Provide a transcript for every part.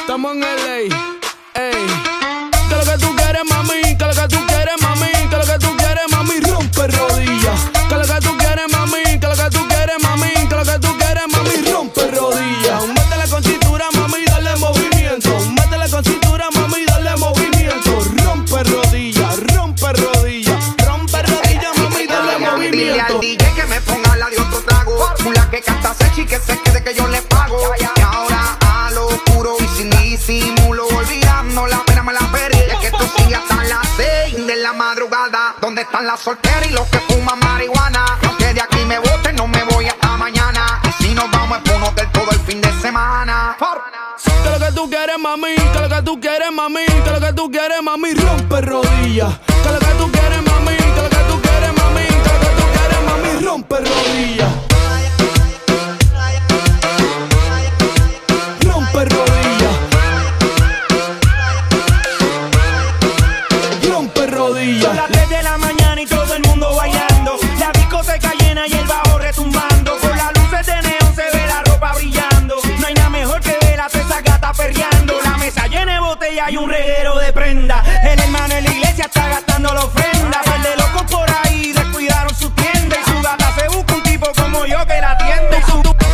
estamos en LA. Ey. Que lo que tú quieres, mami, que lo que tú quieres, mami, que lo que tú quieres, mami, rompe rodillas. Que lo que tú quieres, mami, que lo que tú quieres, mami, que lo que tú quieres, mami, rompe rodillas. Métele con cintura, mami, dale movimiento. Métele con cintura, mami, dale movimiento. Rompe rodillas, rompe rodillas, rompe rodillas, mami, dale movimiento. Dile al DJ que me ponga la de otro trago. Una que canta sechi que se quede que yo le pago. Están las solteras y los que fuman marihuana? Que de aquí me voten, no me voy hasta mañana. Y si nos vamos es un hotel todo el fin de semana. Que lo que tú quieres, mami, que lo que tú quieres, mami, que lo que tú quieres, mami, rompe rodillas. De botella y un reguero de prenda. El hermano en la iglesia está gastando la ofrenda. Par de locos por ahí descuidaron su tienda. Y su gata se busca un tipo como yo que la atiende.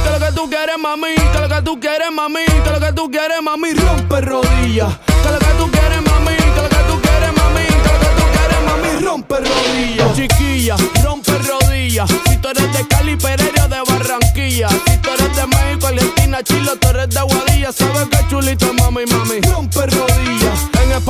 Que lo que tú quieres, mami, que lo que tú quieres, mami, que lo que tú quieres, mami, rompe rodillas. Que lo que tú quieres, mami, que lo que tú quieres, mami, que lo que tú quieres, mami, rompe rodillas. Chiquilla, rompe rodillas. Si tú eres de Cali, Pereira, de Barranquilla. Si tú eres de México, Argentina, Chile, tú eres de Aguadilla. Sabes que chulito, mami, mami, rompe rodillas.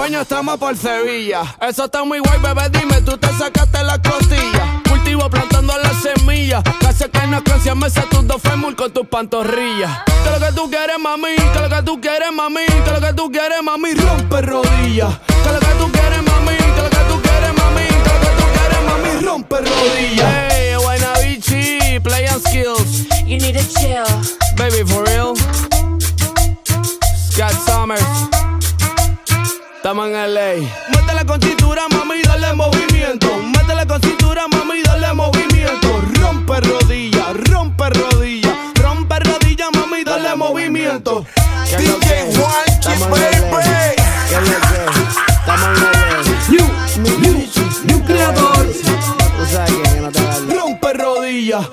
España estamos por Sevilla. Eso está muy guay, bebé, dime, tú te sacaste la costilla. Cultivo plantando las semillas. Casi que no canción me tus dos fémur con tus pantorrillas. Que lo que tú quieres, mami, que lo que tú quieres, mami, que lo que tú quieres, mami, rompe rodillas. Que lo que tú quieres, mami, que lo que tú quieres, mami, que lo que tú quieres, mami, rompe rodillas. Hey, Guaynabichi, play and skills. You need to chill. Baby, for real. Scott Summers. Estamos en LA. Métele con cintura, mami, dale movimiento. Métele con cintura, mami, dale movimiento. Rompe rodilla, rompe rodilla. Rompe rodilla, mami, dale movimiento. ¿Qué es lo que? Estamos en LA. ¿Qué es lo que? Estamos en LA. New, new, new creador. Tú sabes que no te Rompe rodilla.